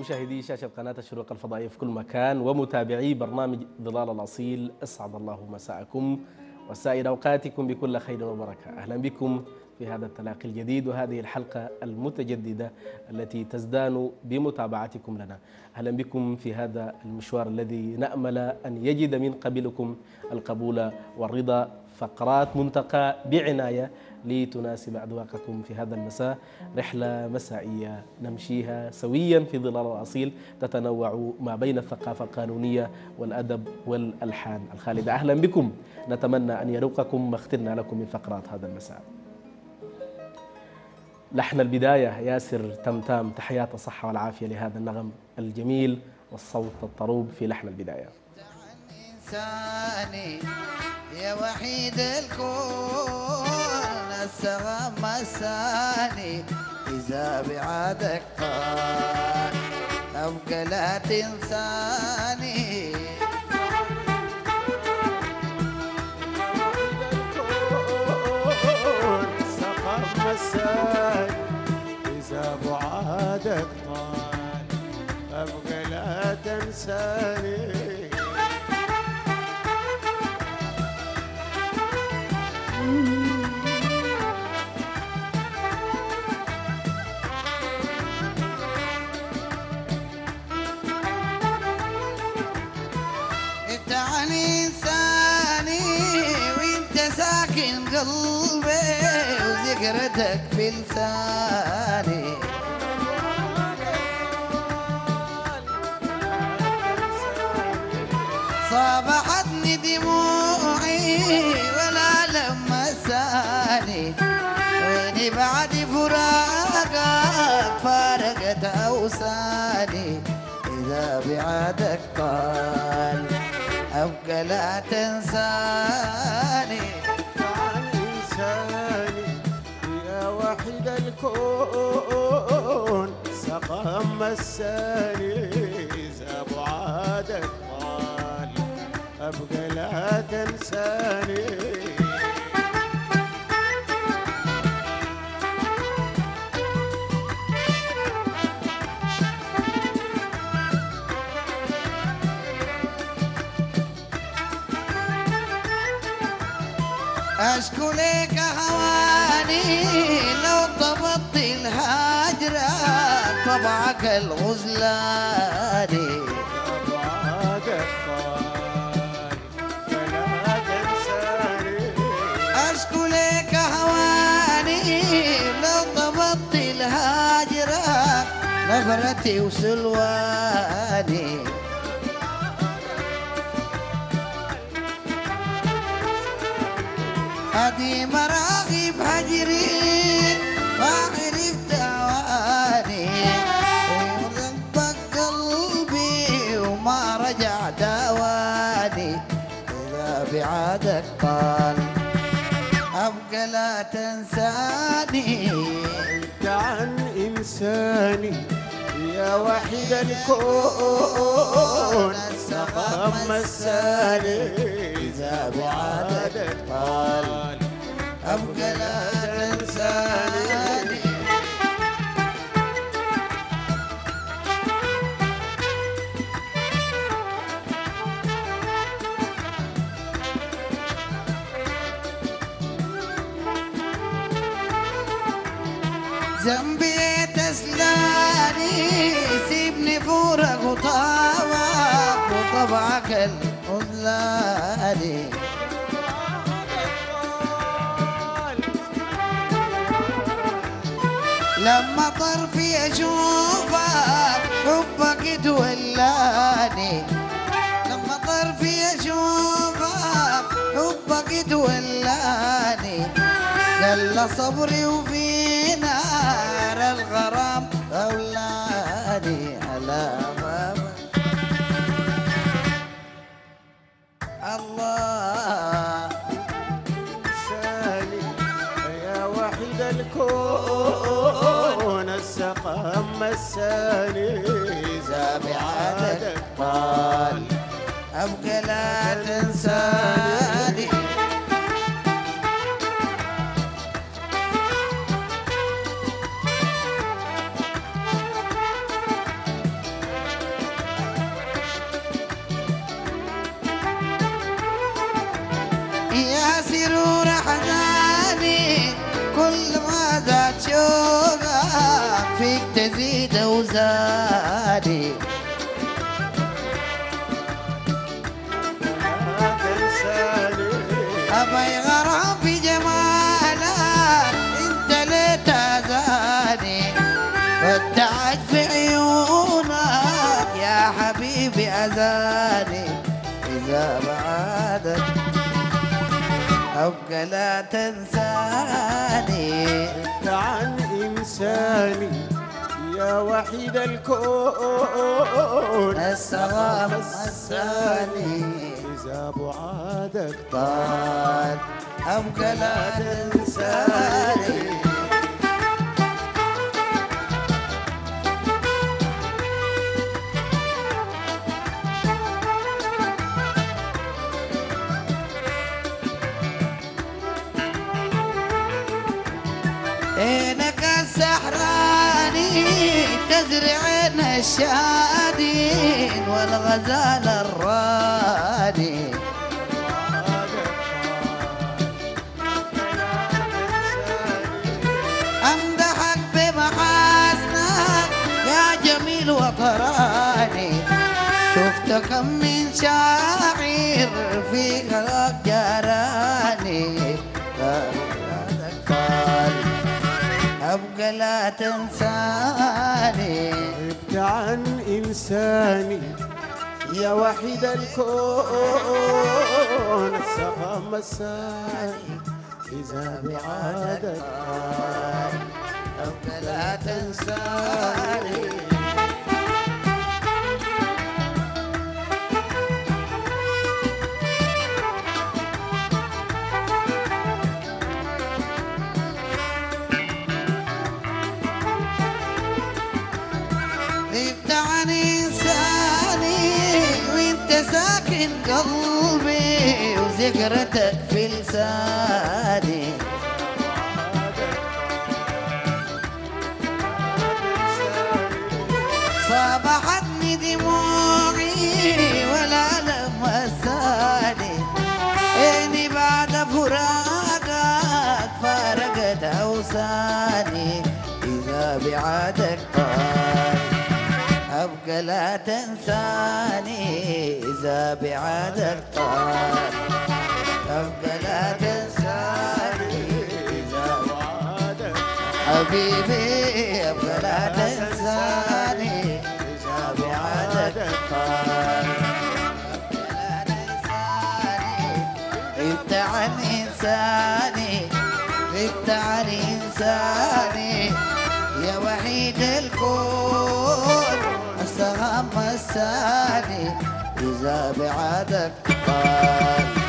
مشاهدي شاشة قناة الشروق الفضائية في كل مكان ومتابعي برنامج ظلال الأصيل أسعد الله مساءكم وسائر أوقاتكم بكل خير وبركة. أهلا بكم في هذا التلاقي الجديد وهذه الحلقة المتجددة التي تزدان بمتابعتكم لنا. أهلا بكم في هذا المشوار الذي نأمل أن يجد من قبلكم القبول والرضا. فقرات منتقى بعناية لتناسب أذواقكم في هذا المساء. رحلة مسائية نمشيها سويا في ظلال الأصيل تتنوع ما بين الثقافة القانونية والأدب والألحان الخالدة. أهلا بكم. نتمنى أن يروقكم ما اخترنا لكم من فقرات هذا المساء. لحن البداية ياسر تمتام تحيات الصحة والعافية لهذا النغم الجميل والصوت الطروب في لحن البداية. إنساني يا وحيد الكون السغم مساني إذا بعدك طال أبقى لا تنساني. مساي إذا بعادك لا تنساني. قلبي وذكرتك في لساني. صابحتني دموعي ولا لمساني ويني بعد فراقك فارقت أوساني. إذا بعدك طال أبقى لا تنساني. الكون سقم مساني إذا بعادك طال أبقى لا تنساني. اشكو لك هواني لو طبطت الهجرة طبعك الغزلاني اشكو لك هواني لو طبطت الهجرة نفرتي وسلواني. هذه مراغب هجري ما عرفت اواني ضبك قلبي وما رجع دواني. إذا بعادك طال أبقى لا تنساني. أنت عن إنساني يا وحيد الكون. السقم مساني إذا بعادك طال ابقى لا تنساني ذنبي تسلاني سيبني فورك وطابك وطبعك الخذلاني لما طرفي اشوفك حبك تولاني. لما طرفي اشوفك حبك تولاني. قل صبري وفي أبقى لا تنساني. يا سرور حناني كل ما زاد شوقك فيك تزيد وزادي أبي غرام في جمالك إنت ليه تازاني ودعت في عيونك يا حبيبي أذاني إذا بعدك أبقى لا تنساني. انت عن إنساني يا وحيد الكون السلام الثاني إذا بعادك طال أبقى لا تنساني. عينك تزرعين الشادين والغزال الراني أمدحك بمحاسنك يا جميل وطراني. شفت كم من شاعر في خلق لا تنساني. غبت عن إنساني يا وحيد الكون. السقام الساني إذا بعادك ابقى لا تنساني. ساكن قلبي وذكرتك في لساني. صبحتني لا تنساني إذا بعدك طال ابقى لا تنساني إذا بعادك حبيبي ابقى لا تنساني إذا بعدك طال لا تنساني غبت عن إنساني غبت عن إنساني. يا وحيد الكون. السهم الثاني إذا بعدك طال